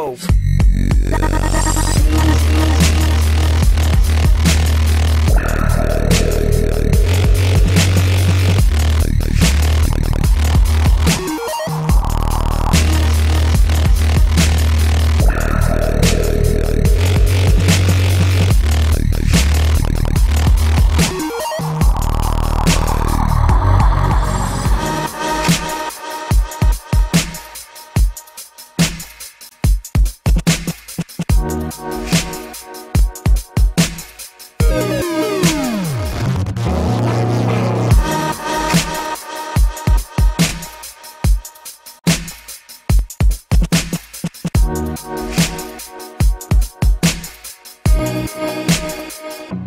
go. Oh. Thank